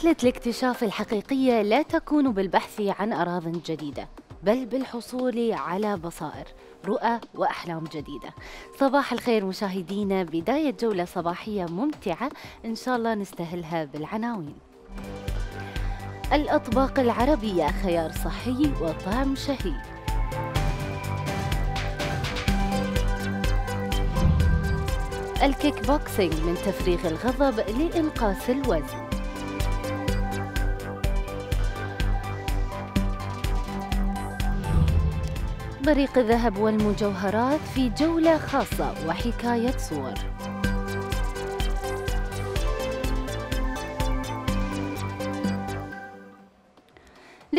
رحلة الاكتشاف الحقيقية لا تكون بالبحث عن أراضٍ جديدة بل بالحصول على بصائر رؤى وأحلام جديدة. صباح الخير مشاهدينا بداية جولة صباحية ممتعة إن شاء الله نستهلها بالعناوين. الأطباق العربية خيار صحي وطعم شهي. الكيك بوكسينج من تفريغ الغضب لإنقاص الوزن. طريق الذهب والمجوهرات في جولة خاصة وحكاية صور.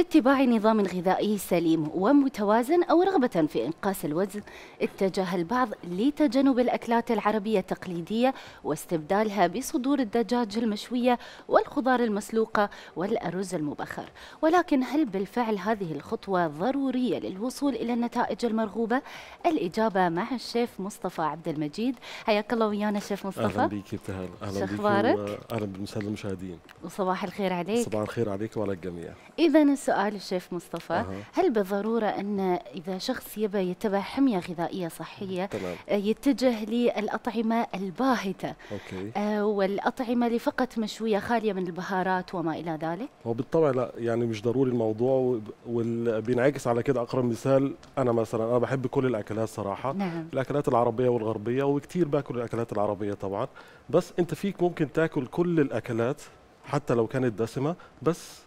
لاتباع نظام غذائي سليم ومتوازن أو رغبة في إنقاص الوزن اتجه البعض لتجنب الأكلات العربية التقليدية واستبدالها بصدور الدجاج المشوية والخضار المسلوقة والأرز المبخر. ولكن هل بالفعل هذه الخطوة ضرورية للوصول إلى النتائج المرغوبة؟ الإجابة مع الشيف مصطفى عبد المجيد. حياك الله ويانا شيف مصطفى. أهلا بيك ابتهال أهلا بيك شخبارك؟ أهلا بالمساعد المشاهدين وصباح الخير عليك. صباح الخير عليك وعلى الجميع. إذا السؤال الشيف مصطفى. أها. هل بالضرورة أن إذا شخص يبى يتبع حمية غذائية صحية تمام. آه، يتجه للأطعمة الباهتة أوكي. آه، والأطعمة اللي فقط مشوية خالية من البهارات وما إلى ذلك؟ هو بالطبع لا يعني مش ضروري الموضوع وبينعكس على كده أقرب مثال أنا مثلا أنا بحب كل الأكلات صراحة. نعم. الأكلات العربية والغربية وكتير باكل الأكلات العربية طبعا. بس أنت فيك ممكن تاكل كل الأكلات حتى لو كانت دسمة بس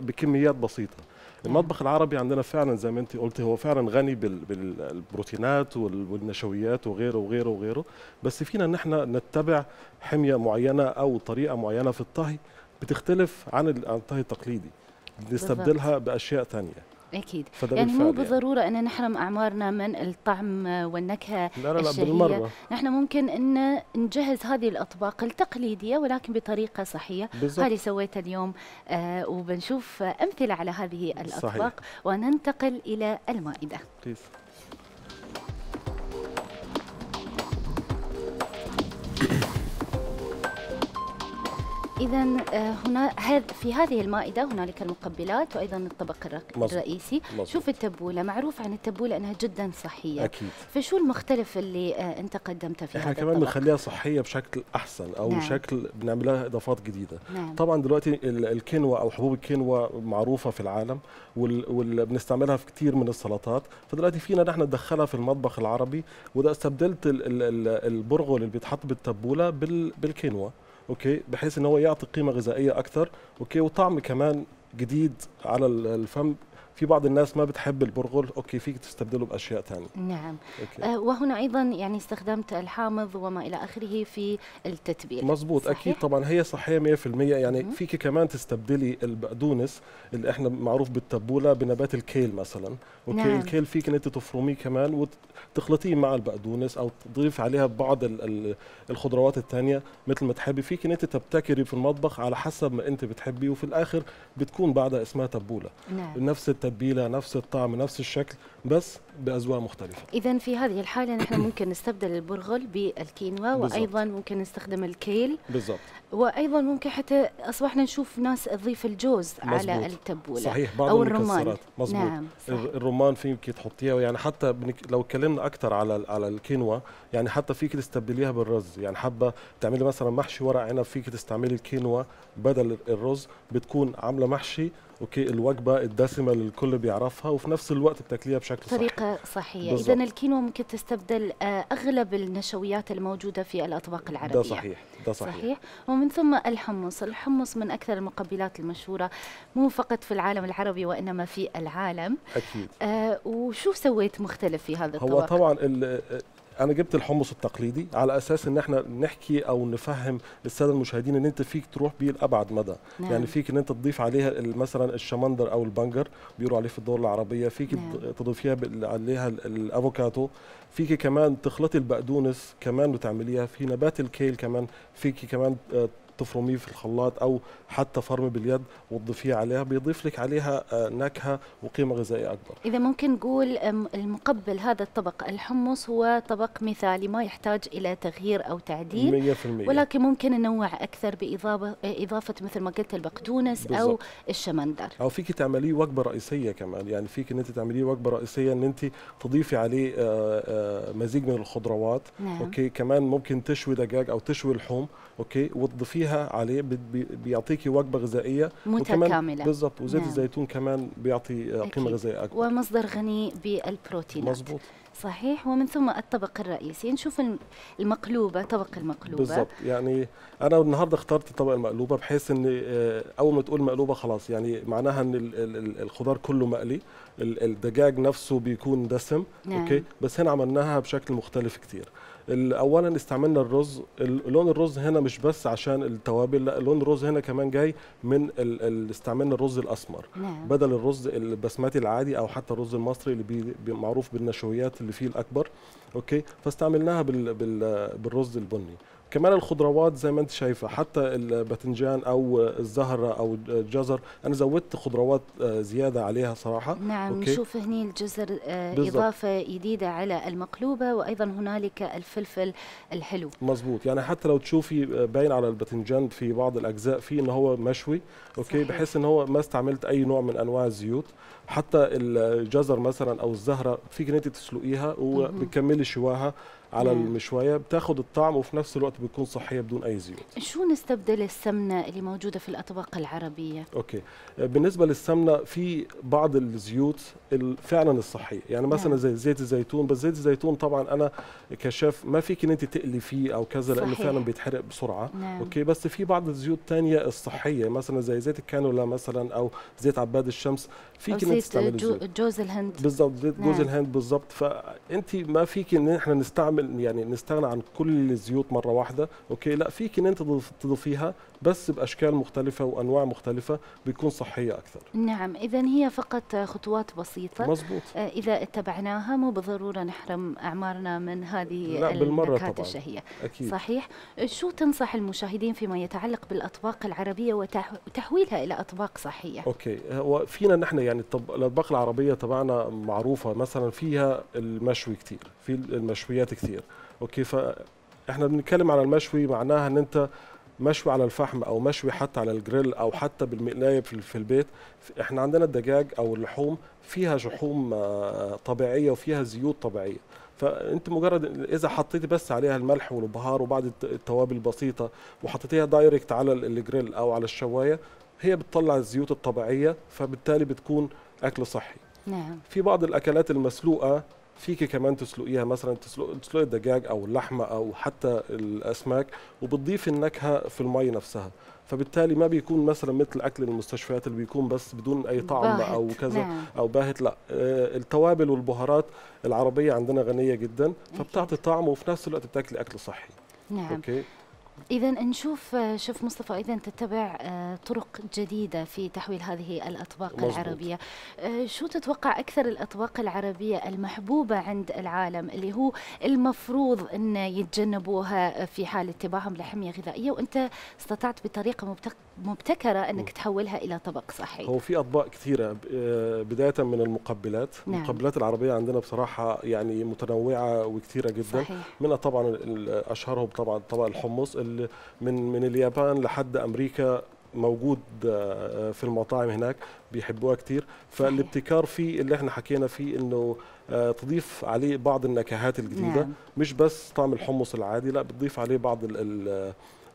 بكميات بسيطة. المطبخ العربي عندنا فعلا زي ما انت قلتي هو فعلا غني بال- بالبروتينات وال- والنشويات وغيره وغيره وغيره. بس فينا إن إحنا نتبع حمية معينة أو طريقة معينة في الطهي بتختلف عن ال- عن الطهي التقليدي. نستبدلها بأشياء تانية. فده يعني مو بالفعل بالضرورة أن نحرم أعمارنا من الطعم والنكهة لا لا لا الشهية. بالمرة نحن ممكن أن نجهز هذه الأطباق التقليدية ولكن بطريقة صحية بالضبط هذه سويتها اليوم آه وبنشوف أمثلة على هذه الأطباق صحيح. وننتقل إلى المائدة بليز. إذا هنا هذ في هذه المائدة هنالك المقبلات وأيضا الطبق. الرئيسي. مظبوط. شوف التبولة معروف عن التبولة أنها جدا صحية. أكيد. فشو المختلف اللي آه، أنت قدمته في هذا كمان الطبق؟ بنخليها صحية بشكل أحسن أو نعم. شكل بنعمل لها إضافات جديدة. نعم. طبعا دلوقتي ال- الكينوا أو حبوب الكينوا معروفة في العالم وبنستعملها في كتير من السلطات. فدلوقتي فينا نحن ندخلها في المطبخ العربي وده استبدلت ال- ال- ال- البرغل اللي بيتحط بالتبولة بال- بالكينوا okay؟ بحيث إن هو يعطي قيمة غذائية أكثر okay؟ وطعم كمان جديد على ال- الفم. في بعض الناس ما بتحب البرغل okay فيك تستبدله بأشياء ثانية نعم. okay. آه، وهنا أيضا يعني استخدمت الحامض وما إلى آخره في التتبيل. مظبوط صحيح؟ أكيد طبعا هي صحية 100% يعني مهم. فيك كمان تستبدلي البقدونس اللي إحنا معروف بالتبولة بنبات الكيل مثلا. أوكي نعم. الكيل فيك إن أنت تفرميه كمان وتخلطيه مع البقدونس أو تضيف عليها بعض ال- ال- الخضروات الثانية مثل ما تحبي. فيك إن أنت تبتكري في المطبخ على حسب ما أنت بتحبي وفي الآخر بتكون بعدها اسمها تبولة. نعم. نفس التتبيله نفس الطعم نفس الشكل بس بأذواق مختلفة. إذا في هذه الحالة نحن ممكن نستبدل البرغل بالكينوا. وأيضا ممكن نستخدم الكيل. بالضبط. وأيضا ممكن حتى أصبحنا نشوف ناس تضيف الجوز على مظبوط. التبولة صحيح بعض أو الرمان. مظبوط. نعم صح. الر- الرمان فيك تحطيها يعني حتى لو اتكلمنا أكثر على على الكينوا يعني حتى فيك تستبدليها بالرز. يعني حابه تعملي مثلا محشي ورق عنب فيك تستعملي الكينوا بدل الرز بتكون عاملة محشي أوكي الوجبة الدسمة اللي الكل بيعرفها وفي نفس الوقت بتاكليها بشكل صحي. صحية. إذا الكينوا ممكن تستبدل آه، أغلب النشويات الموجودة في الأطباق العربية. ده صحيح ده صحيح, صحيح. ومن ثم الحمص. الحمص من أكثر المقبلات المشهورة مو فقط في العالم العربي وإنما في العالم. أكيد. آه وشو سويت مختلف في هذا هو الطبق؟ طبعا ال- أنا جبت الحمص التقليدي على أساس إن إحنا نحكي أو نفهم السادة المشاهدين إن أنت فيك تروح بيه لأبعد مدى نعم. يعني فيك إن أنت تضيف عليها مثلا الشمندر أو البنجر بيقولوا عليه في الدول العربية فيك نعم. تضيفيها عليها ال- الافوكاتو فيك كمان تخلطي البقدونس كمان وتعمليها في نبات الكيل كمان فيك كمان تفرميه في الخلاط أو حتى فرم باليد وتضيفيه عليها بيضيف لك عليها آه، نكهة وقيمة غذائية أكبر. إذا ممكن نقول المقبل هذا الطبق الحمص هو طبق مثالي ما يحتاج إلى تغيير أو تعديل 100% ولكن ممكن ننوع أكثر بإضافة إضافة مثل ما قلت البقدونس أو بالضبط. الشمندر. أو فيك تعمليه وجبة رئيسية كمان يعني فيك إن أنت تعمليه وجبة رئيسية إن أنت تضيفي عليه آه، آه، مزيج من الخضروات نعم. okay؟ كمان ممكن تشوي دجاج أو تشوي لحوم okay؟ وتضيفيها عليه بي- بي- بيعطيكي وجبة غذائية متكاملة. بالضبط وزيت نعم. الزيتون كمان بيعطي. قيمة غذائية أكبر. ومصدر غني بالبروتينات. مزبوط صحيح. ومن ثم الطبق الرئيسي. نشوف الم- المقلوبة طبق المقلوبة. بالضبط. يعني أنا النهارده اخترت طبق المقلوبة بحيث إن آه، أول ما تقول مقلوبة خلاص. يعني معناها إن ال- ال- ال- الخضار كله مقلي. ال- الدجاج نفسه بيكون دسم. نعم. okay؟ بس هنا عملناها بشكل مختلف كتير. اولا استعملنا الرز ال- لون الرز هنا مش بس عشان التوابل لا لون الرز هنا كمان جاي من ال- ال- استعملنا الرز الأسمر. نعم. بدل الرز البسمتي العادي أو حتى الرز المصري اللي بي بي- معروف بالنشويات اللي فيه الأكبر okay؟ فاستعملناها بال بال بالرز البني. كمان الخضروات زي ما انت شايفة حتى الباذنجان أو الزهرة أو الجزر أنا زودت خضروات آه، زيادة عليها صراحة. نعم okay. نشوف هني الجزر آه، بالضبط. إضافة جديدة على المقلوبة وأيضا هنالك الفلفل الحلو. مظبوط. يعني حتى لو تشوفي آه، باين على الباذنجان في بعض الأجزاء فيه إن هو مشوي. أوكي؟ صحيح. بحيث إن هو ما استعملت أي نوع من أنواع الزيوت. حتى الجزر مثلا أو الزهرة فيك إن أنت تسلقيها وبتكملي شواها. على نعم. المشوية بتاخد الطعم وفي نفس الوقت بتكون صحية بدون أي زيوت. شو نستبدل السمنة اللي موجودة في الأطباق العربية؟ okay. بالنسبة للسمنة في بعض الزيوت ال- فعلا الصحية. يعني مثلا نعم. زي زيت الزيتون بس زيت الزيتون طبعا أنا كشيف ما فيك إن أنت تقلي فيه أو كذا لأنه. فعلا بيتحرق بسرعة. نعم. okay. بس في بعض الزيوت الثانية الصحية مثلا زي زيت الكانولا مثلا أو زيت عباد الشمس. فيك إن أنت زيت تستعملي جو جوز الهند. بالضبط زيت جوز نعم. الهند بالضبط. فأنت ما فيك إن إحنا نستعمل يعني نستغنى عن كل الزيوت مرة واحدة okay؟ لا فيك إن أنت تضيف- تضيفيها بس بأشكال مختلفة وأنواع مختلفة بيكون صحية أكثر. نعم إذا هي فقط خطوات بسيطة. مظبوط. آه، إذا اتبعناها مو بالضرورة نحرم أعمارنا من هذه لا، بالمرة النكهات طبعاً. الشهية. أكيد. صحيح. شو تنصح المشاهدين فيما يتعلق بالأطباق العربية وتح- وتحويلها إلى أطباق صحية؟ أوكي. هو فينا نحن يعني. الأطباق العربية تبعنا معروفة مثلا فيها المشوي كتير في المشويات كتير. okay فاحنا بنتكلم على المشوي معناها إن أنت مشوي على الفحم أو مشوي حتى على الجريل أو حتى بالمقلاية في البيت. إحنا عندنا الدجاج أو اللحوم فيها شحوم آه، طبيعية وفيها زيوت طبيعية. فأنت مجرد إذا حطيتي بس عليها الملح والبهار وبعض الت- التوابل البسيطة وحطيتيها direct على ال- الجريل أو على الشواية هي بتطلع الزيوت الطبيعية فبالتالي بتكون أكل صحي. نعم. في بعض الأكلات المسلوقة فيك كمان تسلقيها مثلا تسلق تسلق الدجاج أو اللحمة أو حتى الأسماك وبتضيف النكهة في المي نفسها. فبالتالي ما بيكون مثلا مثل أكل المستشفيات اللي بيكون بس بدون أي طعم باهت. أو كذا نعم. أو باهت لا. آه، التوابل والبهارات العربية عندنا غنية جدا فبتعطي طعم وفي نفس الوقت بتاكلي أكل صحي. نعم. أوكي؟ إذا نشوف شوف مصطفى إذا تتبع آه، طرق جديدة في تحويل هذه الأطباق مظبوط. العربية. آه، شو تتوقع أكثر الأطباق العربية المحبوبة عند العالم اللي هو المفروض أن يتجنبوها في حال اتباعهم لحمية غذائية؟ وأنت استطعت بطريقة مبتك- مبتكرة أنك تحولها إلى طبق صحي هو في أطباق كثيرة ب- آه، بداية من المقبلات. نعم. المقبلات العربية عندنا بصراحة يعني متنوعة وكثيرة جدا. صحيح. منها طبعا أشهرهم طبعا طبق الحمص من من اليابان لحد أمريكا موجود آه، في المطاعم هناك بيحبوها كتير. فالابتكار فيه اللي إحنا حكينا فيه إنه آه، تضيف عليه بعض النكهات الجديدة. نعم. مش بس طعم الحمص العادي لا بتضيف عليه بعض ال ال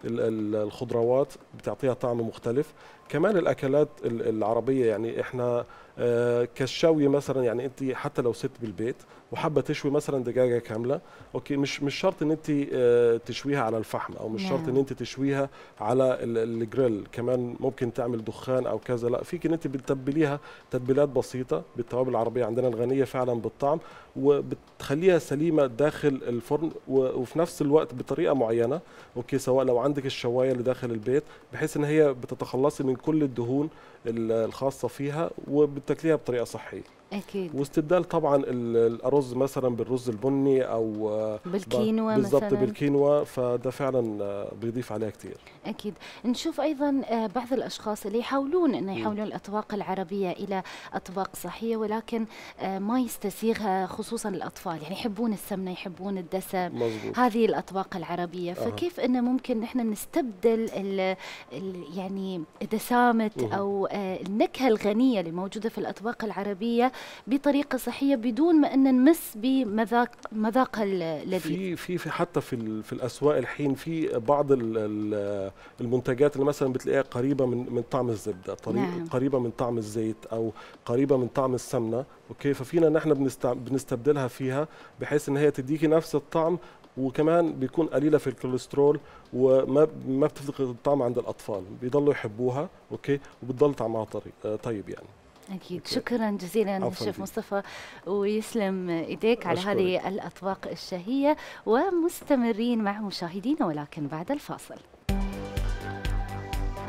ال ال الخضروات بتعطيها طعم مختلف. كمان الأكلات ال- العربية يعني إحنا آه، كالشوي مثلا يعني أنت حتى لو ست بالبيت وحابة تشوي مثلا دجاجة كاملة. okay مش مش شرط إن انت آه، تشويها على الفحم أو مش شرط نعم. ان انت تشويها على ال- الجريل. كمان ممكن تعمل دخان أو كذا. لا فيك إن انت بتتبليها تتبيلات بسيطة بالتوابل العربية. عندنا الغنية فعلا بالطعم وبتخليها سليمة داخل الفرن وفي نفس الوقت بطريقة معينة. okay سواء لو عندك الشواية اللي داخل البيت بحيث إن هي بتتخلصي من كل الدهون ال- الخاصة فيها وبتاكليها بطريقة صحية. أكيد. واستبدال طبعا ال- الأرز مثلا بالرز البني أو آه، بالكينوا بالضبط مثلا. بالكينوا فده فعلا آه، بيضيف عليها كثير أكيد. نشوف أيضا آه، بعض الأشخاص اللي يحاولون إنه يحولون الأطباق العربية إلى أطباق صحية ولكن ما يستسيغها خصوصا الأطفال. يعني يحبون السمنة يحبون الدسم مزبوط هذه الأطباق العربية. فكيف إنه ممكن نحن نستبدل ال ال يعني دسامه. أو النكهة الغنية اللي موجودة في الأطباق العربية بطريقة صحية بدون ما أن نمس بمذاق مذاقها اللذيذ في في في حتى في في الأسواق الحين في بعض ال- ال- المنتجات اللي مثلا بتلاقيها قريبة من من طعم الزبدة نعم. قريبة من طعم الزيت أو قريبة من طعم السمنة okay؟ ففينا نحن بنستع- بنستبدلها فيها بحيث إن هي تديكي نفس الطعم وكمان بيكون قليلة في الكوليسترول وما ما بتفقد الطعم عند الأطفال بيضلوا يحبوها okay؟ وبتضل طعمها طري طيب يعني. أكيد okay. شكرا جزيلا فيك. مصطفى ويسلم إيديك على. هذه الأطباق الشهية ومستمرين مع مشاهدينا ولكن بعد الفاصل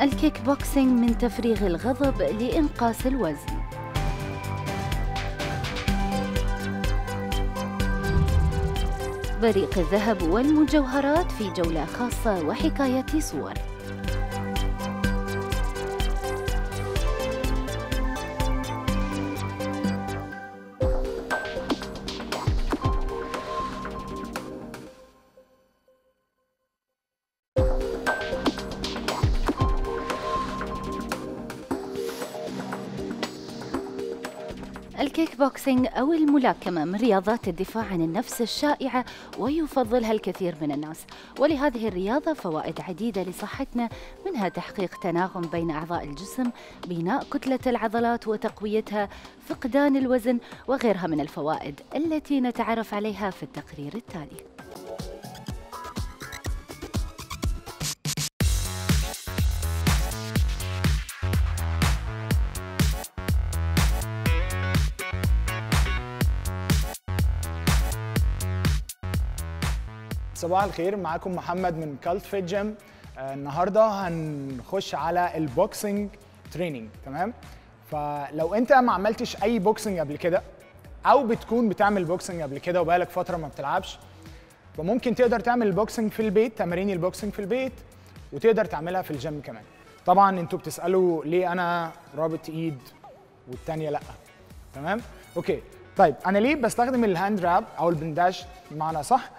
الكيك بوكسينج من تفريغ الغضب لإنقاص الوزن بريق الذهب والمجوهرات في جولة خاصة وحكاية صور بوكسينج أو الملاكمة من رياضات الدفاع عن النفس الشائعة ويفضلها الكثير من الناس. ولهذه الرياضة فوائد عديدة لصحتنا منها تحقيق تناغم بين أعضاء الجسم بناء كتلة العضلات وتقويتها فقدان الوزن وغيرها من الفوائد التي نتعرف عليها في التقرير التالي. صباح الخير معاكم محمد من Cult Fit gym النهارده هنخش على ال boxing training تمام؟ فلو انت ما عملتش أي boxing قبل كده أو بتكون بتعمل boxing قبل كده وبقالك فترة ما بتلعبش فممكن تقدر تعمل ال boxing في البيت تمارين ال boxing في البيت وتقدر تعملها في الجيم كمان. طبعا أنتوا بتسألوا ليه أنا رابط إيد والتانية لأ تمام؟ okay طيب أنا ليه بستخدم ال hand wrap أو ال bandage بمعنى أصح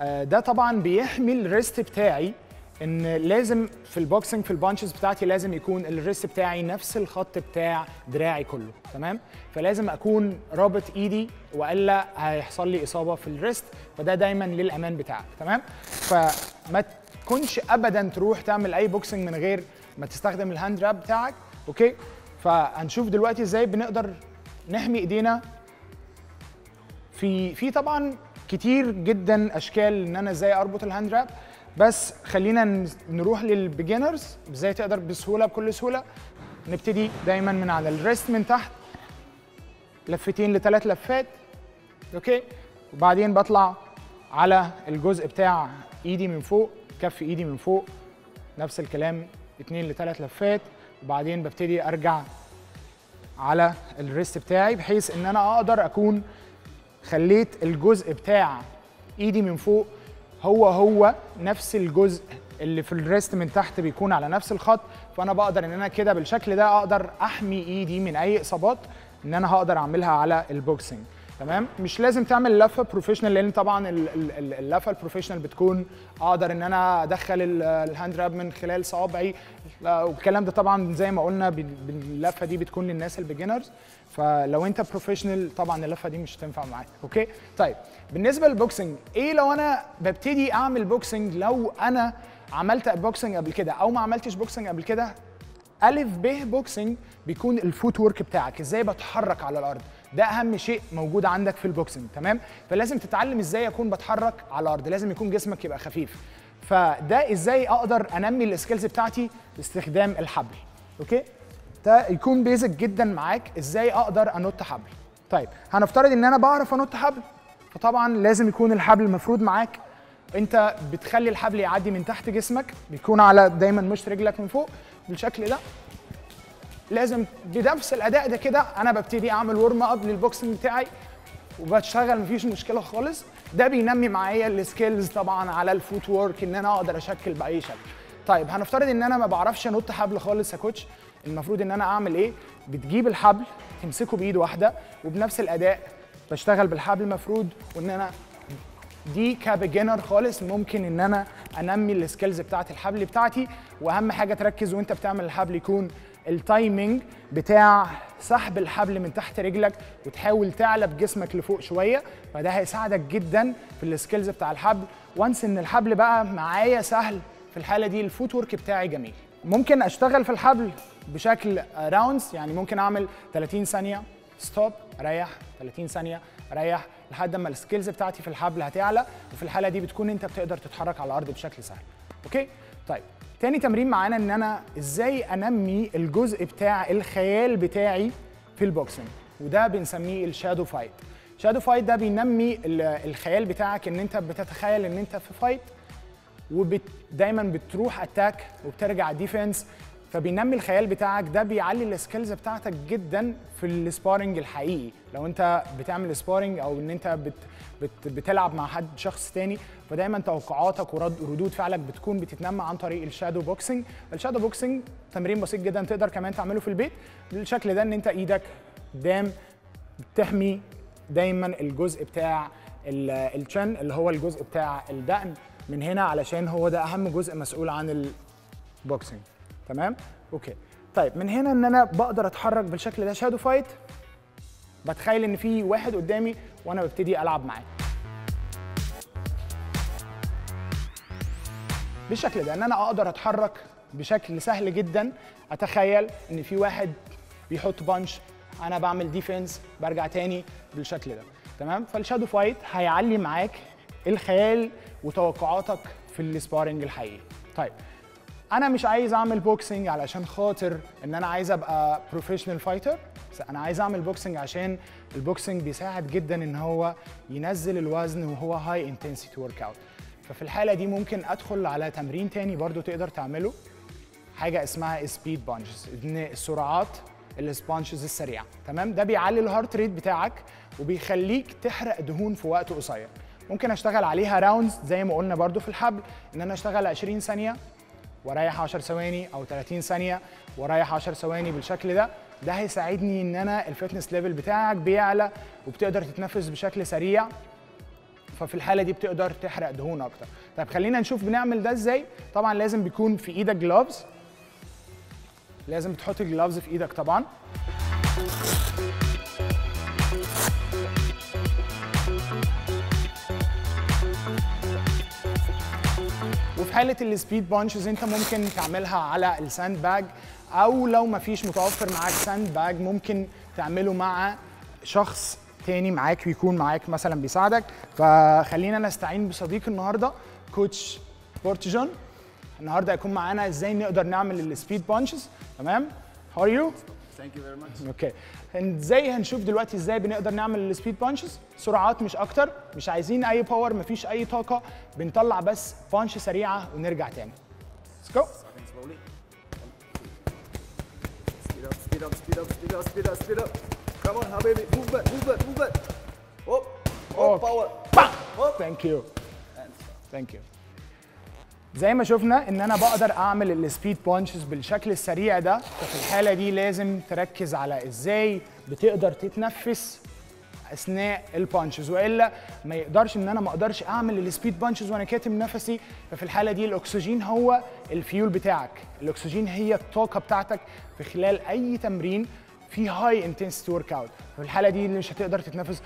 ده طبعا بيحمي ال wrist بتاعي إن لازم في ال boxing في ال punches بتاعتي لازم يكون ال wrist بتاعي نفس الخط بتاع دراعي كله تمام؟ فلازم أكون رابط إيدي وألا هيحصل لي إصابة في ال wrist فده دايما للأمان بتاعك تمام؟ فما تكونش ابدا تروح تعمل أي boxing من غير ما تستخدم ال hand wrap بتاعك okay؟ فهنشوف دلوقتي إزاي بنقدر نحمي إيدينا. في في طبعا كتير جدا أشكال إن أنا إزاي أربط ال hand wrap بس خلينا نروح لل beginners إزاي تقدر بسهولة بكل سهولة نبتدي دايما من على ال wrist من تحت لفتين لثلاث لفات okay؟ وبعدين بطلع على الجزء بتاع إيدي من فوق كف إيدي من فوق نفس الكلام اتنين لثلاث لفات وبعدين ببتدي أرجع على ال wrist بتاعي بحيث إن أنا أقدر أكون خليت الجزء بتاع ايدي من فوق هو هو نفس الجزء اللي في ال wrist من تحت بيكون على نفس الخط فأنا بقدر إن أنا كده بالشكل ده أقدر أحمي ايدي من أي إصابات إن أنا هقدر أعملها على ال boxing تمام؟ مش لازم تعمل لفة professional لأن طبعا ال- ال- ال- اللفة ال professional بتكون أقدر إن أنا أدخل ال- ال hand wrap من خلال صوابعي. لا، والكلام ده طبعا زي ما قلنا باللفة دي بتكون للناس ال beginners فلو أنت professional طبعا اللفة دي مش هتنفع معاك. أوكي؟ طيب بالنسبة لل boxing إيه لو أنا ببتدي أعمل boxing لو أنا عملت boxing قبل كده أو ما عملتش boxing قبل كده ألف ب boxing بيكون ال footwork بتاعك. إزاي بتحرك على الأرض؟ ده أهم شيء موجود عندك في ال boxing تمام؟ فلازم تتعلم إزاي أكون بتحرك على الأرض لازم يكون جسمك يبقى خفيف. فده إزاي أقدر أنمي ال skills بتاعتي؟ باستخدام الحبل أوكي؟ ده يكون basic جدا معاك إزاي أقدر أنط حبل. طيب هنفترض إن أنا بعرف أنط حبل فطبعا لازم يكون الحبل المفروض معاك. أنت بتخلي الحبل يعدي من تحت جسمك بيكون على دايما مشط رجلك من فوق بالشكل ده. لازم بنفس الأداء ده كده أنا ببتدي أعمل warm up لل boxing بتاعي وبشتغل مفيش مشكلة خالص. ده بينمي معايا ال skills طبعا على ال footwork إن أنا أقدر أشكل بأي شكل. طيب هنفترض إن أنا ما بعرفش أنط حبل خالص يا coach المفروض إن أنا أعمل إيه؟ بتجيب الحبل تمسكه بإيد واحدة وبنفس الأداء بشتغل بالحبل المفروض وإن أنا دي ك beginner خالص ممكن إن أنا أنمي ال skills بتاعت الحبل بتاعتي. وأهم حاجة تركز وأنت بتعمل الحبل يكون ال timing بتاع سحب الحبل من تحت رجلك وتحاول تعلى بجسمك لفوق شوية فده هيساعدك جدا في ال skills بتاع الحبل. once إن الحبل بقى معايا سهل في الحالة دي ال footwork بتاعي جميل. ممكن أشتغل في الحبل بشكل rounds يعني ممكن أعمل 30 ثانية stop أريح 30 ثانية أريح لحد ما ال skills بتاعتي في الحبل هتعلى. وفي الحالة دي بتكون أنت بتقدر تتحرك على الأرض بشكل سهل. okay؟ طيب تاني تمرين معانا إن أنا إزاي أنمي الجزء بتاع الخيال بتاعي في ال boxing وده بنسميه ال shadow fight shadow fight ده بينمي ال- الخيال بتاعك إن أنت بتتخيل إن أنت في fight ودايما بتروح attack وبترجع defense فبينمي الخيال بتاعك. ده بيعلي ال skills بتاعتك جدا في ال sparring الحقيقي. لو انت بتعمل sparring أو ان انت بت بت بتلعب مع حد شخص تاني فدايما توقعاتك ورد ردود فعلك بتكون بتتنمى عن طريق ال shadow boxing ال shadow boxing تمرين بسيط جدا تقدر كمان تعمله في البيت. بالشكل ده ان انت إيدك قدام بتحمي دايما الجزء بتاع ال- ال chin اللي هو الجزء بتاع الدقن من هنا علشان هو ده أهم جزء مسؤول عن ال boxing تمام؟ okay. طيب من هنا إن أنا بقدر أتحرك بالشكل ده shadow fight بتخيل إن في واحد قدامي وأنا ببتدي ألعب معاه. بالشكل ده إن أنا أقدر أتحرك بشكل سهل جدا أتخيل إن في واحد بيحط punch أنا بعمل defense برجع تاني بالشكل ده. تمام؟ فال shadow fight هيعلي معاك الخيال وتوقعاتك في ال sparring الحقيقي. طيب أنا مش عايز أعمل boxing علشان خاطر إن أنا عايز أبقى professional fighter أنا عايز أعمل boxing عشان ال boxing بيساعد جدا إن هو ينزل الوزن وهو high intensity workout ففي الحالة دي ممكن أدخل على تمرين تاني برضو تقدر تعمله. حاجة اسمها speed punches إن السرعات ال punches السريعة. تمام؟ ده بيعلي ال heart rate بتاعك وبيخليك تحرق دهون في وقت قصير. ممكن أشتغل عليها rounds زي ما قلنا برضو في الحبل. إن أنا أشتغل 20 ثانية واريح 10 ثواني أو 30 ثانية واريح 10 ثواني بالشكل ده ده هيساعدني إن أنا ال fitness level بتاعك بيعلى وبتقدر تتنفس بشكل سريع. ففي الحالة دي بتقدر تحرق دهون أكتر. طيب خلينا نشوف بنعمل ده إزاي. طبعا لازم بيكون في إيدك gloves لازم بتحط ال gloves في إيدك طبعا. وفي حالة ال speed punches انت ممكن تعملها على ال sandbag أو لو ما فيش متوفر معاك sandbag ممكن تعمله مع شخص تاني معاك ويكون معاك مثلا بيساعدك. فخلينا نستعين بصديق النهارده coach بورتجون النهارده هيكون معانا إزاي نقدر نعمل ال speed punches. تمام؟ how are you thank you very okay إزاي هنشوف دلوقتي إزاي بنقدر نعمل ال speed punches سرعات مش أكتر مش عايزين أي power مفيش أي طاقة. بنطلع بس punch سريعة ونرجع تاني. let's go Thank you. Thank you. زي ما شفنا إن أنا بقدر أعمل ال speed punches بالشكل السريع ده ففي الحالة دي لازم تركز على إزاي بتقدر تتنفس أثناء ال punches وإلا ما يقدرش إن أنا ما أقدرش أعمل ال speed punches وأنا كاتم نفسي ففي الحالة دي الأكسجين هو الفيول بتاعك. الأكسجين هي الطاقة بتاعتك في خلال أي تمرين في high intensity workout في الحالة دي اللي مش هتقدر تتنفس.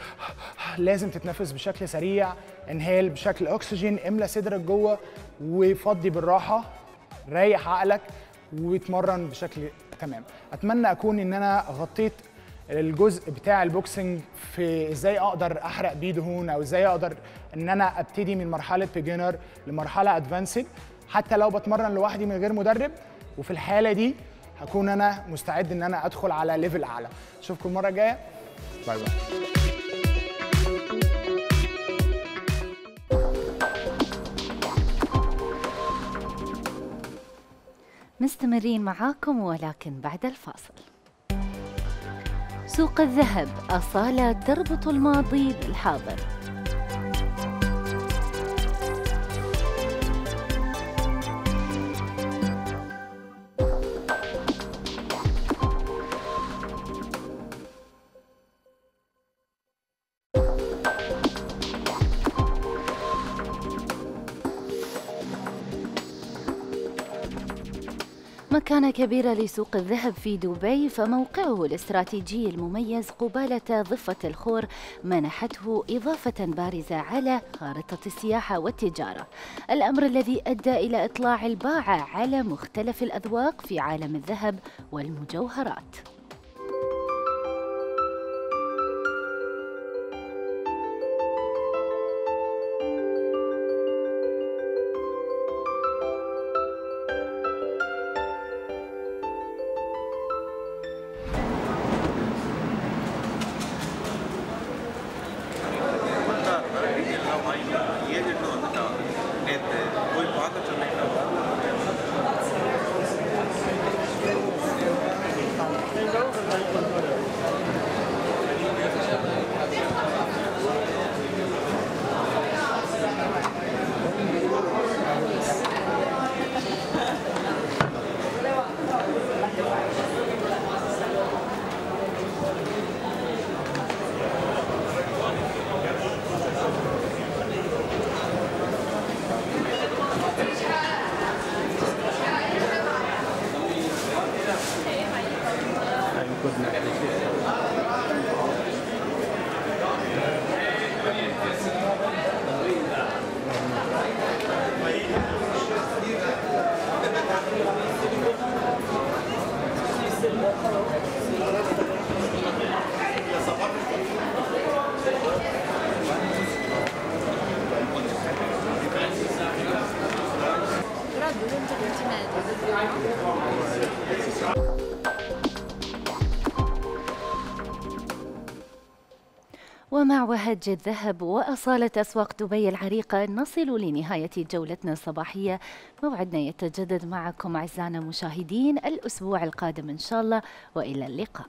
لازم تتنفس بشكل سريع. inhale بشكل اكسجين املى صدرك جوه وفضي بالراحة. ريح عقلك واتمرن بشكل تمام. أتمنى أكون إن أنا غطيت الجزء بتاع ال boxing في إزاي أقدر أحرق بيه دهون أو إزاي أقدر إن أنا أبتدي من مرحلة beginner لمرحلة advanced حتى لو بتمرن لوحدي من غير مدرب. وفي الحالة دي هكون أنا مستعد إن أنا أدخل على level أعلى. أشوفكم المرة الجاية. bye bye. مستمرين معاكم ولكن بعد الفاصل. سوق الذهب أصالة تربط الماضي بالحاضر. كبيرة لسوق الذهب في دبي فموقعه الاستراتيجي المميز قبالة ضفة الخور منحته إضافة بارزة على خارطة السياحة والتجارة. الأمر الذي أدى إلى إطلاع الباعة على مختلف الأذواق في عالم الذهب والمجوهرات. ومع وهج الذهب وأصالة أسواق دبي العريقة نصل لنهاية جولتنا الصباحية. موعدنا يتجدد معكم أعزائنا المشاهدين الأسبوع القادم إن شاء الله وإلى اللقاء.